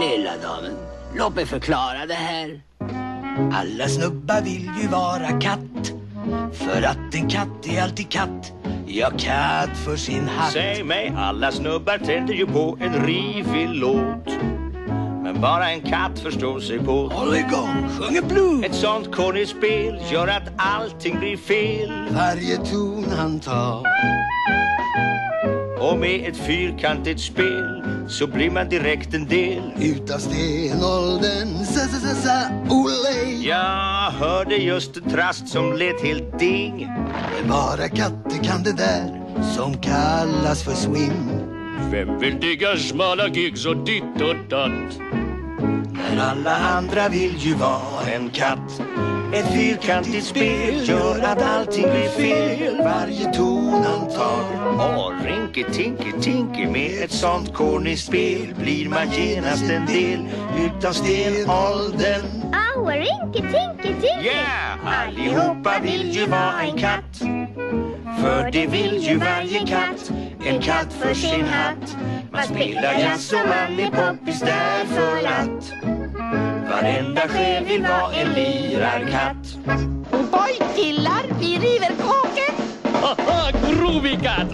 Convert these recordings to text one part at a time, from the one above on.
Lilla damen, låt mig förklara det här. Alla snubbar vill ju vara katt. För att en katt är alltid katt. Ja, katt för sin hatt. Säg mig, alla snubbar tänder ju på en rivig låt bara en katt förstår sig på. Håll igång, sjunger blues Ett sånt kornigt spel gör att allting blir fel. Varje ton han tar. Och med ett fyrkantigt spel så blir man direkt en del. Utav stenåldern, sa sa sa sa olej Jag hörde just ett trast som lät helt ding. Bara katter kan det där som kallas för swing Vem vill digga smala gigs och ditt och datt? När alla andra vill ju vara en katt. Ett fyrkantigt spel gör att allting blir fel. Varje ton han tar. Åh, rinky tinky tinky med ett sånt kornigt spel blir man genast en del utav stenåldern. Au, rinky tinky tinky. Yeah! Allihopa vill ju vara en katt. För det vill ju varje katt. En katt för sin hatt. Man spelar jazz och man är poppis därför att Varenda själ vill vara en lirarkatt Boy killar, vi river kåken. Groovy cat!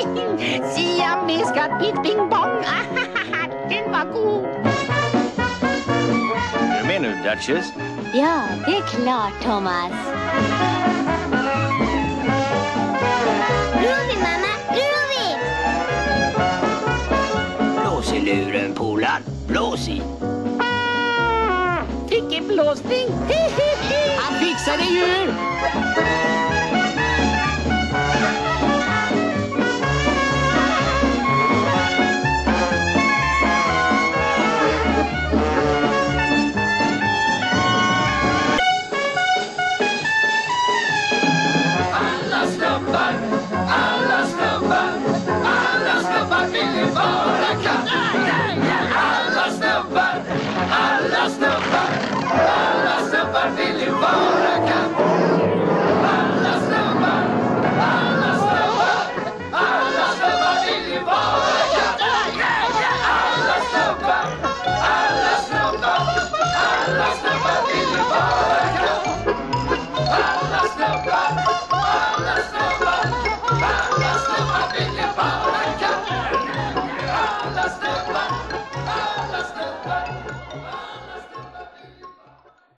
Siamesiska Pit Bing Bong. Den var god. Är du med nu, Duchess? Ja, det är klart, Thomas. Groovy, mamma. Groovy! Blås i luren, polaren. Blås i. Fick en blåsning. Han fixar det ju! Ha ha ha!